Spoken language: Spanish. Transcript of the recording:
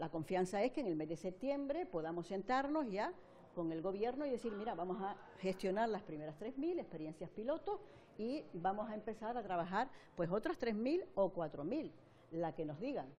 La confianza es que en el mes de septiembre podamos sentarnos ya con el gobierno y decir, mira, vamos a gestionar las primeras 3.000 experiencias pilotos y vamos a empezar a trabajar pues otras 3.000 o 4.000, la que nos digan.